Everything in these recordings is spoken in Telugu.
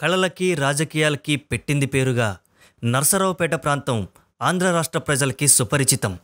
కళలకి రాజకీయాలకి పెట్టింది పేరుగా నర్సరావుపేట ప్రాంతం ఆంధ్ర రాష్ట్ర ప్రజలకి సుపరిచితం.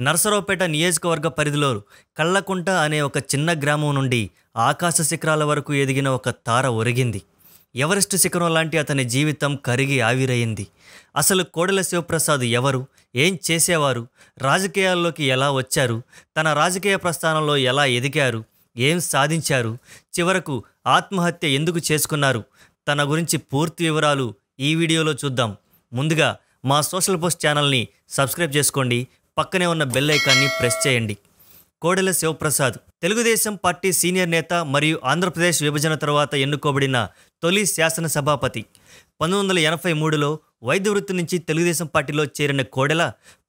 నర్సరావుపేట నియోజకవర్గ పరిధిలో కళ్ళకుంట అనే ఒక చిన్న గ్రామం నుండి ఆకాశ శిఖరాల వరకు ఎదిగిన ఒక తార ఒరిగింది. ఎవరెస్ట్ శిఖరం లాంటి అతని జీవితం కరిగి ఆవిరయింది అసలు కోడెల శివప్రసాద్ ఎవరు? ఏం చేసేవారు? రాజకీయాల్లోకి ఎలా వచ్చారు? తన రాజకీయ ప్రస్థానంలో ఎలా ఎదిగారు? ఏం సాధించారు? చివరకు ఆత్మహత్య ఎందుకు చేసుకున్నారు? తన గురించి పూర్తి వివరాలు ఈ వీడియోలో చూద్దాం. ముందుగా మా సోషల్ పోస్ట్ ఛానల్ని సబ్స్క్రైబ్ చేసుకోండి. పక్కనే ఉన్న బెల్ ఐకాన్ని ప్రెస్ చేయండి. కోడెల శివప్రసాద్. తెలుగుదేశం పార్టీ సీనియర్ నేత మరియు ఆంధ్రప్రదేశ్ విభజన తర్వాత ఎన్నుకోబడిన తొలి శాసనసభాపతి. పంతొమ్మిది వందల ఎనభై మూడులో వైద్య వృత్తి నుంచి తెలుగుదేశం పార్టీలో చేరిన కోడెల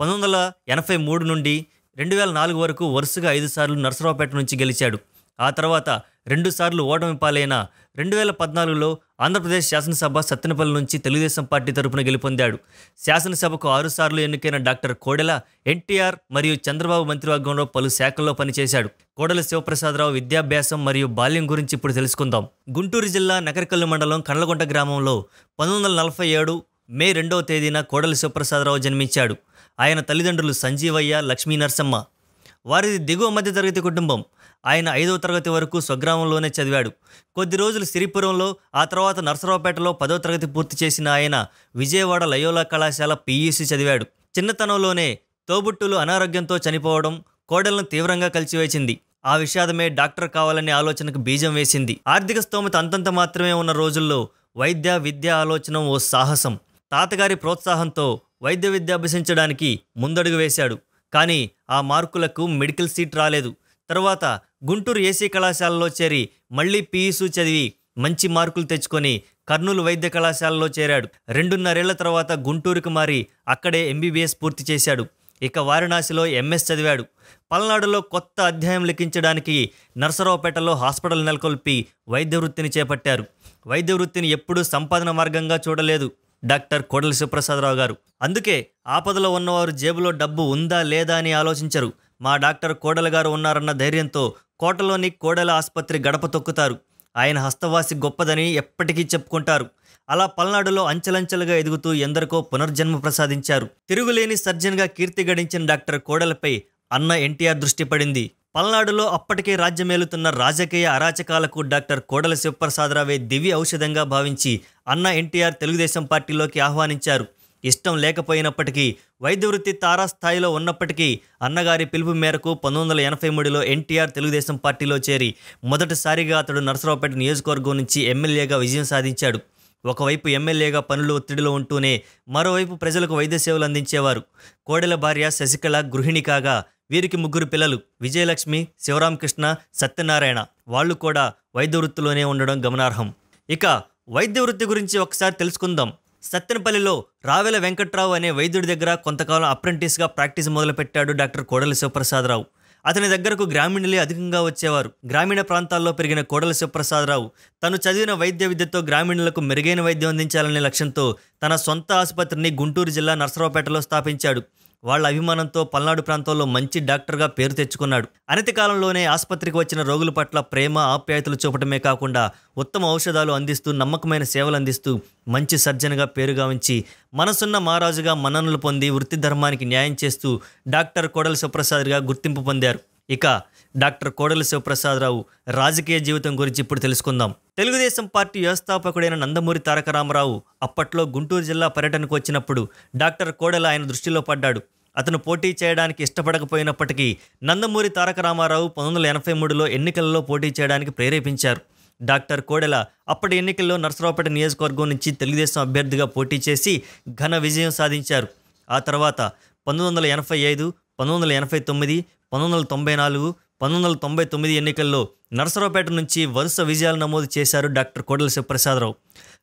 పంతొమ్మిది వందల ఎనభై మూడు నుండి రెండు వేల నాలుగు వరకు వరుసగా ఐదు సార్లు నర్సరావుపేట నుంచి గెలిచాడు. ఆ తర్వాత రెండుసార్లు ఓటమి పాలైన రెండు వేల పద్నాలుగులో ఆంధ్రప్రదేశ్ శాసనసభ సత్తెనపల్లి నుంచి తెలుగుదేశం పార్టీ తరపున గెలుపొందాడు. శాసనసభకు ఆరుసార్లు ఎన్నికైన డాక్టర్ కోడెల ఎన్టీఆర్ మరియు చంద్రబాబు మంత్రివర్గంలో పలు శాఖల్లో పనిచేశాడు. కోడెల శివప్రసాదరావు విద్యాభ్యాసం మరియు బాల్యం గురించి ఇప్పుడు తెలుసుకుందాం. గుంటూరు జిల్లా నకరికల్లు మండలం కండ్లగుంట గ్రామంలో పంతొమ్మిది వందల నలభై ఏడు మే రెండవ తేదీన కోడెల శివప్రసాదరావు జన్మించాడు. ఆయన తల్లిదండ్రులు సంజీవయ్య లక్ష్మీ నరసమ్మ. వారిది దిగువ మధ్యతరగతి కుటుంబం. ఆయన ఐదవ తరగతి వరకు స్వగ్రామంలోనే చదివాడు. కొద్ది రోజులు సిరిపురంలో ఆ తర్వాత నర్సరావుపేటలో పదవ తరగతి పూర్తి చేసిన ఆయన విజయవాడ లయోలా కళాశాల పీయూసీ చదివాడు. చిన్నతనంలోనే తోబుట్టులు అనారోగ్యంతో చనిపోవడం కోడలను తీవ్రంగా కలిచివేసింది ఆ విషాదమే డాక్టర్ కావాలనే ఆలోచనకు బీజం వేసింది. ఆర్థిక స్తోమత అంతంత మాత్రమే ఉన్న రోజుల్లో వైద్య విద్య ఆలోచన ఓ సాహసం. తాతగారి ప్రోత్సాహంతో వైద్య విద్య అభ్యసించడానికి ముందడుగు వేశాడు. కానీ ఆ మార్కులకు మెడికల్ సీట్ రాలేదు. తర్వాత గుంటూరు ఏసీ కళాశాలలో చేరి మళ్ళీ పీఈసూ చదివి మంచి మార్కులు తెచ్చుకొని కర్నూలు వైద్య కళాశాలలో చేరాడు. రెండున్నరేళ్ళ తర్వాత గుంటూరుకు మారి అక్కడే ఎంబీబీఎస్ పూర్తి చేశాడు. ఇక వారణాసిలో ఎంఎస్ చదివాడు. పల్నాడులో కొత్త అధ్యాయం లిఖించడానికి నర్సరావుపేటలో హాస్పిటల్ నెలకొల్పి వైద్య వృత్తిని చేపట్టారు. వైద్య వృత్తిని ఎప్పుడూ సంపాదన మార్గంగా చూడలేదు డాక్టర్ కోడలి శివప్రసాదరావు గారు. అందుకే ఆపదలో ఉన్నవారు జేబులో డబ్బు ఉందా లేదా అని ఆలోచించరు. మా డాక్టర్ కోడలి గారు ఉన్నారన్న ధైర్యంతో కోటలోని కోడల ఆసుపత్రి గడప తొక్కుతారు. ఆయన హస్తవాసి గొప్పదని ఎప్పటికీ చెప్పుకుంటారు. అలా పల్నాడులో అంచెలంచెలుగా ఎదుగుతూ ఎందరికో పునర్జన్మ ప్రసాదించారు. తిరుగులేని సర్జన్గా కీర్తి గడించిన డాక్టర్ కోడలపై అన్న ఎన్టీఆర్ దృష్టి పడింది. పల్నాడులో అప్పటికే రాజ్యమేలుతున్న రాజకీయ అరాచకాలకు డాక్టర్ కోడల శివప్రసాదరావే దివ్య ఔషధంగా భావించి అన్న ఎన్టీఆర్ తెలుగుదేశం పార్టీలోకి ఆహ్వానించారు. ఇష్టం లేకపోయినప్పటికీ వైద్య వృత్తి తారాస్థాయిలో ఉన్నప్పటికీ అన్నగారి పిలుపు మేరకు పంతొమ్మిది వందల ఎనభై మూడులో ఎన్టీఆర్ తెలుగుదేశం పార్టీలో చేరి మొదటిసారిగా అతడు నరసరావుపేట నియోజకవర్గం నుంచి ఎమ్మెల్యేగా విజయం సాధించాడు. ఒకవైపు ఎమ్మెల్యేగా పనులు ఒత్తిడిలో ఉంటూనే మరోవైపు ప్రజలకు వైద్య సేవలు అందించేవారు. కోడెల భార్య శశికళ గృహిణి కాగా వీరికి ముగ్గురు పిల్లలు విజయలక్ష్మి శివరామకృష్ణ సత్యనారాయణ. వాళ్ళు కూడా వైద్య వృత్తిలోనే ఉండడం గమనార్హం. ఇక వైద్య వృత్తి గురించి ఒకసారి తెలుసుకుందాం. సత్తెనపల్లిలో రావెల వెంకట్రావు అనే వైద్యుడి దగ్గర కొంతకాలం అప్రెంటిస్గా ప్రాక్టీస్ మొదలుపెట్టాడు డాక్టర్ కోడల శివప్రసాదరావు. అతని దగ్గరకు గ్రామీణులే అధికంగా వచ్చేవారు. గ్రామీణ ప్రాంతాల్లో పెరిగిన కోడల శివప్రసాదరావు తను చదివిన వైద్య విద్యతో గ్రామీణులకు మెరుగైన వైద్యం అందించాలనే లక్ష్యంతో తన సొంత ఆసుపత్రిని గుంటూరు జిల్లా నర్సరావుపేటలో స్థాపించాడు. వాళ్ళ అభిమానంతో పల్నాడు ప్రాంతంలో మంచి డాక్టర్గా పేరు తెచ్చుకున్నాడు. అనతి కాలంలోనే ఆసుపత్రికి వచ్చిన రోగుల పట్ల ప్రేమ ఆప్యాయతలు చూపటమే కాకుండా ఉత్తమ ఔషధాలు అందిస్తూ నమ్మకమైన సేవలు అందిస్తూ మంచి సర్జన్గా పేరుగా ఉంచి మనసున్న మహారాజుగా మన్ననలు పొంది వృత్తి ధర్మానికి న్యాయం చేస్తూ డాక్టర్ కోడల సుప్రసాద్గా గుర్తింపు పొందారు. ఇక డాక్టర్ కోడల శివప్రసాదరావు రాజకీయ జీవితం గురించి ఇప్పుడు తెలుసుకుందాం. తెలుగుదేశం పార్టీ వ్యవస్థాపకుడైన నందమూరి తారక రామారావు అప్పట్లో గుంటూరు జిల్లా పర్యటనకు వచ్చినప్పుడు డాక్టర్ కోడెల ఆయన దృష్టిలో పడ్డాడు. అతను పోటీ చేయడానికి ఇష్టపడకపోయినప్పటికీ నందమూరి తారక రామారావు పంతొమ్మిది వందల ఎనభై మూడులో ఎన్నికలలో పోటీ చేయడానికి ప్రేరేపించారు. డాక్టర్ కోడెల అప్పటి ఎన్నికల్లో నర్సరావుపేట నియోజకవర్గం నుంచి తెలుగుదేశం అభ్యర్థిగా పోటీ చేసి ఘన విజయం సాధించారు. ఆ తర్వాత పంతొమ్మిది వందల ఎనభై ఐదు పంతొమ్మిది వందల ఎనభై తొమ్మిది పంతొమ్మిది వందల తొంభై నాలుగు పంతొమ్మిది వందల తొంభై తొమ్మిది ఎన్నికల్లో నరసరావుపేట నుంచి వరుస విజయాలు నమోదు చేశారు డాక్టర్ కోడల శివప్రసాదరావు.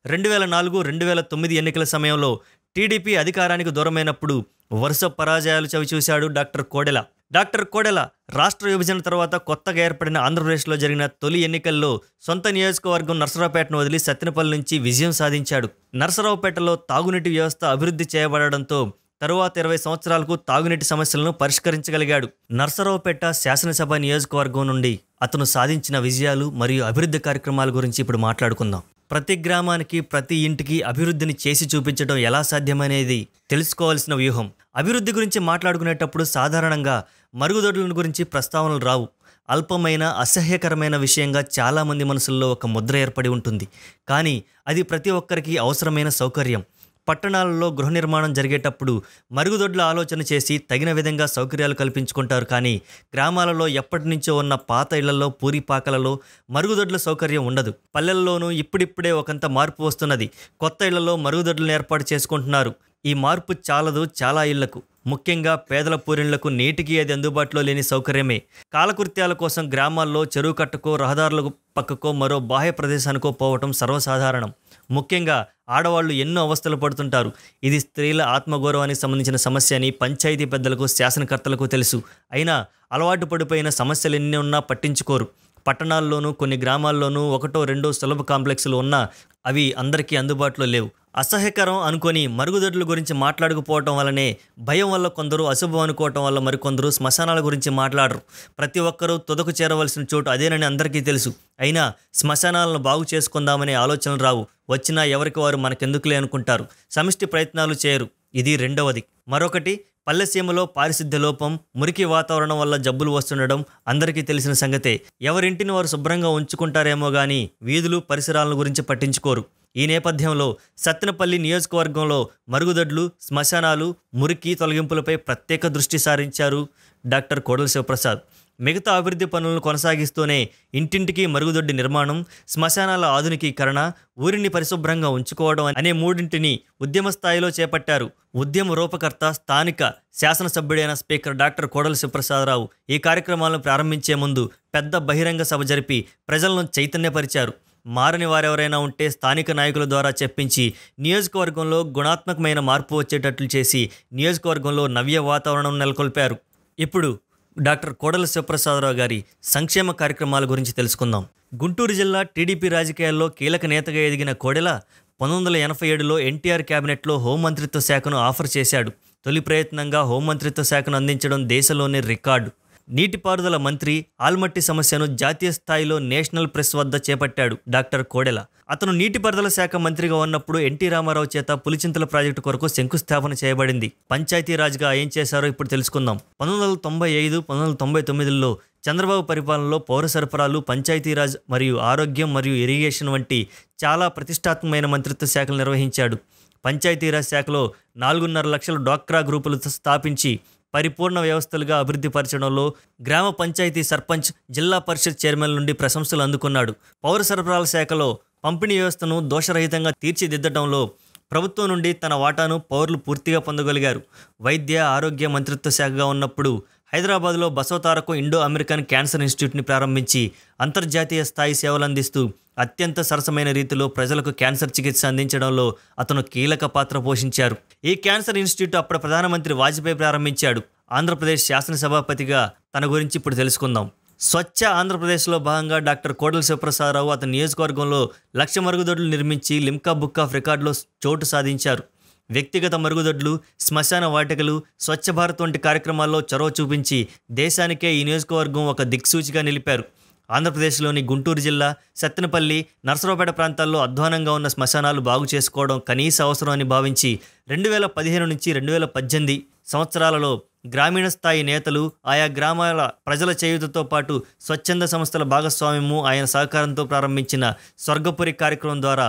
రెండు వేల నాలుగు రెండు వేల తొమ్మిది ఎన్నికల సమయంలో టీడీపీ అధికారానికి దూరమైనప్పుడు వరుస పరాజయాలు చవిచూశాడు డాక్టర్ కోడెల. డాక్టర్ కోడెల రాష్ట్ర విభజన తర్వాత కొత్తగా ఏర్పడిన ఆంధ్రప్రదేశ్లో జరిగిన తొలి ఎన్నికల్లో సొంత నియోజకవర్గం నర్సరావుపేటను వదిలి సత్తెనపల్లి నుంచి విజయం సాధించాడు. నర్సరావుపేటలో తాగునీటి వ్యవస్థ అభివృద్ధి చేయబడడంతో తరువాత ఇరవై సంవత్సరాలకు తాగునీటి సమస్యలను పరిష్కరించగలిగాడు. నర్సరావుపేట శాసనసభ నియోజకవర్గం నుండి అతను సాధించిన విజయాలు మరియు అభివృద్ధి కార్యక్రమాల గురించి ఇప్పుడు మాట్లాడుకుందాం. ప్రతి గ్రామానికి ప్రతి ఇంటికి అభివృద్ధిని చేసి చూపించడం ఎలా సాధ్యమనేది తెలుసుకోవాల్సిన వ్యూహం. అభివృద్ధి గురించి మాట్లాడుకునేటప్పుడు సాధారణంగా మరుగుదొడ్ల గురించి ప్రస్తావనలు రావు. అల్పమైన అసహ్యకరమైన విషయంగా చాలామంది మనసుల్లో ఒక ముద్ర ఏర్పడి ఉంటుంది. కానీ అది ప్రతి ఒక్కరికి అవసరమైన సౌకర్యం. పట్టణాలలో గృహ నిర్మాణం జరిగేటప్పుడు మరుగుదొడ్ల ఆలోచన చేసి తగిన విధంగా సౌకర్యాలు కల్పించుకుంటారు. కానీ గ్రామాలలో ఎప్పటి నుంచో ఉన్న పాత ఇళ్ళలో పూరిపాకలలో మరుగుదొడ్ల సౌకర్యం ఉండదు. పల్లెల్లోనూ ఇప్పుడిప్పుడే ఒకంత మార్పు వస్తున్నది. కొత్త ఇళ్ళలో మరుగుదొడ్లను ఏర్పాటు చేసుకుంటున్నారు. ఈ మార్పు చాలదు చాలా ఇళ్ళకు. ముఖ్యంగా పేదల పూరిళ్ళకు నేటికి అది అందుబాటులో లేని సౌకర్యమే. కాలకృత్యాల కోసం గ్రామాల్లో చెరువు కట్టకో రహదారులకు పక్కకో మరో బాహ్య ప్రదేశానికో పోవటం సర్వసాధారణం. ముఖ్యంగా ఆడవాళ్ళు ఎన్నో అవస్థలు పడుతుంటారు. ఇది స్త్రీల ఆత్మగౌరవానికి సంబంధించిన సమస్య అని పంచాయతీ పెద్దలకు శాసనకర్తలకు తెలుసు. అయినా అలవాటు పడిపోయిన సమస్యలు ఎన్ని ఉన్నా పట్టించుకోరు. పట్టణాల్లోనూ కొన్ని గ్రామాల్లోనూ ఒకటో రెండో సులభ కాంప్లెక్స్లు ఉన్నా అవి అందరికీ అందుబాటులో లేవు. అసహ్యకరం అనుకొని మరుగుదొడ్ల గురించి మాట్లాడకపోవటం వల్లనే భయం వల్ల కొందరు అశుభం అనుకోవటం వల్ల మరికొందరు శ్మశానాల గురించి మాట్లాడరు. ప్రతి ఒక్కరూ తుదకు చేరవలసిన చోటు అదేనని అందరికీ తెలుసు. అయినా శ్మశానాలను బాగు చేసుకుందామనే ఆలోచనలు రావు. వచ్చినా ఎవరికి వారు మనకెందుకులే అనుకుంటారు. సమిష్టి ప్రయత్నాలు చేయరు. ఇది రెండవది. మరొకటి పల్లెసీమలో పారిశుద్ధ్య లోపం మురికి వాతావరణం వల్ల జబ్బులు వస్తుండడం అందరికీ తెలిసిన సంగతే. ఎవరింటిని వారు శుభ్రంగా ఉంచుకుంటారేమో గానీ వీధులు పరిసరాలను గురించి పట్టించుకోరు. ఈ నేపథ్యంలో సత్తెనపల్లి నియోజకవర్గంలో మరుగుదొడ్లు శ్మశానాలు మురికి తొలగింపులపై ప్రత్యేక దృష్టి సారించారు డాక్టర్ కోడల శివప్రసాద్. మిగతా అభివృద్ధి పనులను కొనసాగిస్తూనే ఇంటింటికి మరుగుదొడ్డి నిర్మాణం శ్మశానాల ఆధునికీకరణ ఊరిని పరిశుభ్రంగా ఉంచుకోవడం అనే మూడింటిని ఉద్యమ స్థాయిలో చేపట్టారు. ఉద్యమ రూపకర్త స్థానిక శాసనసభ్యుడైన స్పీకర్ డాక్టర్ కోడల శివప్రసాదరావు ఈ కార్యక్రమాలను ప్రారంభించే ముందు పెద్ద బహిరంగ సభ జరిపి ప్రజలను చైతన్యపరిచారు. మారని వారెవరైనా ఉంటే స్థానిక నాయకుల ద్వారా చెప్పించి నియోజకవర్గంలో గుణాత్మకమైన మార్పు వచ్చేటట్లు చేసి నియోజకవర్గంలో నవ్య వాతావరణం నెలకొల్పారు. ఇప్పుడు డాక్టర్ కోడల శివప్రసాదరావు గారి సంక్షేమ కార్యక్రమాల గురించి తెలుసుకుందాం. గుంటూరు జిల్లా టీడీపీ రాజకీయాల్లో కీలక నేతగా ఎదిగిన కోడెల పంతొమ్మిది వందల ఎనభై ఏడులో ఎన్టీఆర్ క్యాబినెట్లో హోంమంత్రిత్వ శాఖను ఆఫర్ చేశాడు. తొలి ప్రయత్నంగా హోంమంత్రిత్వ శాఖను అందించడం దేశంలోనే రికార్డు. నీటిపారుదల మంత్రి ఆల్మట్టి సమస్యను జాతీయ స్థాయిలో నేషనల్ ప్రెస్ వద్ద చేపట్టాడు డాక్టర్ కోడెల. అతను నీటిపారుదల శాఖ మంత్రిగా ఉన్నప్పుడు ఎన్టీ రామారావు చేత పులిచింతల ప్రాజెక్టు కొరకు శంకుస్థాపన చేయబడింది. పంచాయతీరాజ్గా ఏం చేశారో ఇప్పుడు తెలుసుకుందాం. పంతొమ్మిది వందల తొంభై ఐదు పంతొమ్మిది వందల తొంభై తొమ్మిదిలో చంద్రబాబు పరిపాలనలో పౌర సరఫరాలు పంచాయతీరాజ్ మరియు ఆరోగ్యం మరియు ఇరిగేషన్ వంటి చాలా ప్రతిష్టాత్మకమైన మంత్రిత్వ శాఖలు నిర్వహించాడు. పంచాయతీరాజ్ శాఖలో నాలుగున్నర లక్షల డాక్రా గ్రూపులు స్థాపించి పరిపూర్ణ వ్యవస్థలుగా అభివృద్ధి పరచడంలో గ్రామ పంచాయతీ సర్పంచ్ జిల్లా పరిషత్ చైర్మన్ నుండి ప్రశంసలు అందుకున్నాడు. పౌర సరఫరాల శాఖలో పంపిణీ వ్యవస్థను దోషరహితంగా తీర్చిదిద్దడంలో ప్రభుత్వం నుండి తన వాటాను పౌరులు పూర్తిగా పొందగలిగారు. వైద్య ఆరోగ్య మంత్రిత్వ శాఖగా ఉన్నప్పుడు హైదరాబాద్లో బసవతారకు ఇండో అమెరికన్ క్యాన్సర్ ఇన్స్టిట్యూట్ని ప్రారంభించి అంతర్జాతీయ స్థాయి సేవలు అందిస్తూ అత్యంత సరసమైన రీతిలో ప్రజలకు క్యాన్సర్ చికిత్స అందించడంలో అతను కీలక పాత్ర పోషించారు. ఈ క్యాన్సర్ ఇన్స్టిట్యూట్ అప్పుడు ప్రధానమంత్రి వాజ్పేయి ప్రారంభించాడు. ఆంధ్రప్రదేశ్ శాసనసభాపతిగా తన గురించి ఇప్పుడు తెలుసుకుందాం. స్వచ్ఛ ఆంధ్రప్రదేశ్లో భాగంగా డాక్టర్ కోడల శివప్రసాదరావు అతని నియోజకవర్గంలో లక్ష మరుగుదొడ్లు నిర్మించి లిమ్కా బుక్ ఆఫ్ రికార్డులో చోటు సాధించారు. వ్యక్తిగత మరుగుదొడ్లు శ్మశాన వాటికలు స్వచ్ఛ భారత్ వంటి కార్యక్రమాల్లో చొరవ చూపించి దేశానికే ఈ నియోజకవర్గం ఒక దిక్సూచిగా నిలిపారు. ఆంధ్రప్రదేశ్లోని గుంటూరు జిల్లా సత్తెనపల్లి నర్సరావుపేట ప్రాంతాల్లో అధ్వానంగా ఉన్న శ్మశానాలు బాగు చేసుకోవడం కనీస అవసరం అని భావించి రెండు వేల పదిహేను నుంచి రెండు వేల పద్దెనిమిది సంవత్సరాలలో గ్రామీణ స్థాయి నేతలు ఆయా గ్రామాల ప్రజల చేయుతతో పాటు స్వచ్ఛంద సంస్థల భాగస్వామ్యము ఆయన సహకారంతో ప్రారంభించిన స్వర్గపురి కార్యక్రమం ద్వారా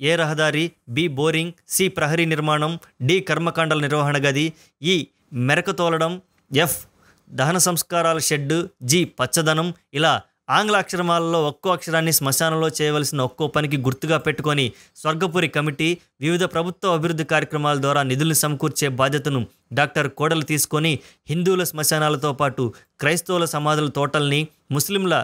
ఏ రహదారి బి బోరింగ్ సి ప్రహరీ నిర్మాణం డి కర్మకాండల నిర్వహణ గది ఈ మెరక తోలడం ఎఫ్ దహన సంస్కారాల షెడ్డు జి పచ్చదనం ఇలా ఆంగ్ల అక్షరమాలలో ఒక్కో అక్షరాన్ని శ్మశానంలో చేయవలసిన ఒక్కో పనికి గుర్తుగా పెట్టుకొని స్వర్గపురి కమిటీ వివిధ ప్రభుత్వ అభివృద్ధి కార్యక్రమాల ద్వారా నిధులు సమకూర్చే బాధ్యతను డాక్టర్ కోడలు తీసుకొని హిందువుల శ్మశానాలతో పాటు క్రైస్తవుల సమాధుల తోటల్ని ముస్లింల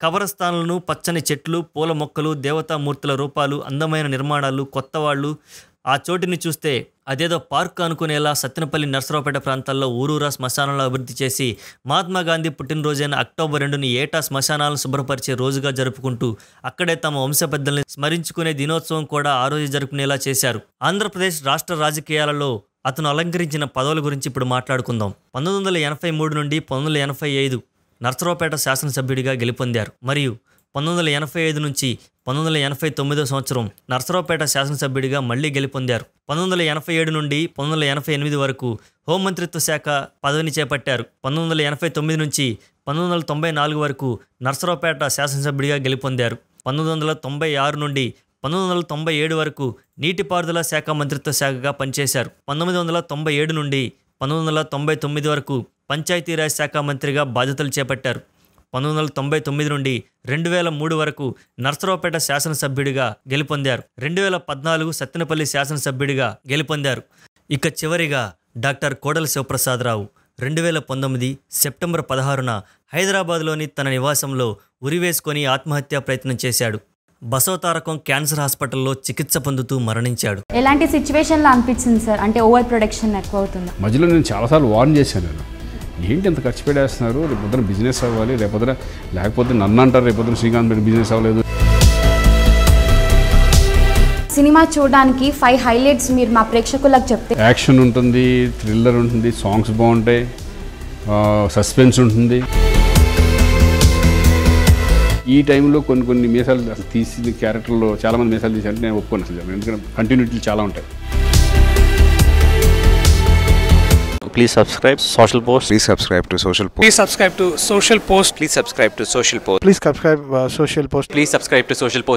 కబరస్థానాలను పచ్చని చెట్లు పూల మొక్కలు దేవతామూర్తుల రూపాలు అందమైన నిర్మాణాలు కొత్త వాళ్ళు ఆ చోటుని చూస్తే అదేదో పార్క్ అనుకునేలా సత్తెనపల్లి నర్సరావుపేట ప్రాంతాల్లో ఊరూరా శ్మశానాలు అభివృద్ధి చేసి మహాత్మా గాంధీ పుట్టినరోజైన అక్టోబర్ రెండుని ఏటా శ్మశానాలను శుభ్రపరిచే రోజుగా జరుపుకుంటూ అక్కడే తమ వంశ పెద్దల్ని స్మరించుకునే దినోత్సవం కూడా ఆ రోజు జరుపుకునేలా చేశారు. ఆంధ్రప్రదేశ్ రాష్ట్ర రాజకీయాలలో అతను అలంకరించిన పదవుల గురించి ఇప్పుడు మాట్లాడుకుందాం. పంతొమ్మిది వందల ఎనభై మూడు నుండి పంతొమ్మిది వందల ఎనభై ఐదు నర్సరావుపేట శాసనసభ్యుడిగా గెలుపొందారు. మరియు పంతొమ్మిది వందల ఎనభై ఐదు నుంచి పంతొమ్మిది వందల ఎనభై తొమ్మిదో సంవత్సరం నర్సరావుపేట శాసనసభ్యుడిగా మళ్ళీ గెలుపొందారు పంతొమ్మిది వందల ఎనభై ఏడు నుండి పంతొమ్మిది వందల ఎనభై ఎనిమిది వరకు హోంమంత్రిత్వ శాఖ పదవిని చేపట్టారు పంతొమ్మిది వందల ఎనభై తొమ్మిది నుంచి పంతొమ్మిది వందల తొంభై నాలుగు వరకు నర్సరావుపేట శాసనసభ్యుడిగా గెలుపొందారు పంతొమ్మిది వందల తొంభై ఆరు నుండి పంతొమ్మిది వందల తొంభై ఏడు వరకు నీటిపారుదల శాఖ మంత్రిత్వ శాఖగా పనిచేశారు పంతొమ్మిది వందల తొంభై ఏడు నుండి పంతొమ్మిది వందల తొంభై తొమ్మిది వరకు పంచాయతీరాజ్ శాఖ మంత్రిగా బాధ్యతలు చేపట్టారు పంతొమ్మిది వందల తొంభై తొమ్మిది నుండి రెండు వేల మూడు వరకు నర్సరావుపేట శాసనసభ్యుడిగా గెలుపొందారు. రెండు వేల పద్నాలుగు సత్తెనపల్లి శాసనసభ్యుడిగా గెలుపొందారు. ఇక చివరిగా డాక్టర్ కోడల శివప్రసాదరావు రెండు వేల పంతొమ్మిది సెప్టెంబర్ పదహారున హైదరాబాద్లోని తన నివాసంలో ఉరివేసుకొని ఆత్మహత్యా ప్రయత్నం చేశాడు. బసవతారకం క్యాన్సర్ హాస్పిటల్లో చికిత్స పొందుతూ మరణించాడు. ఎలాంటి సిచ్యువేషన్లో అనిపించింది సార్? అంటే ఓవర్ ప్రొడక్షన్ ఎక్కువ అవుతుంది. మధ్యలో నేను చాలాసార్లు వార్న్ చేశాను నేను. ఏంటి ఇంత ఖర్చు పెట్టేస్తున్నారు? రేపు పొద్దున బిజినెస్ అవ్వాలి రేపు పొద్దున లేకపోతే నన్ను అంటారు రేపు పొద్దున శ్రీకాంత్ పెట్టి బిజినెస్ అవ్వలేదు. సినిమా చూడడానికి ఫైవ్ హైలైట్స్ మీరు మా ప్రేక్షకులకు చెప్తే యాక్షన్ ఉంటుంది థ్రిల్లర్ ఉంటుంది సాంగ్స్ బాగుంటాయి సస్పెన్స్ ఉంటుంది. ఈ టైంలో కొన్ని కొన్ని మీసాలు తీసిన క్యారెక్టర్లో చాలామంది మీసాలు తీసారంటే నేను ఒప్పుకోను అసలు ఎందుకంటే కంటిన్యూటీ చాలా ఉంటాయి. Please subscribe Social Post. Please subscribe to Social Post. Please subscribe to Social Post. Please subscribe to Social Post. Please subscribe uh, Social Post. Please subscribe to Social Post.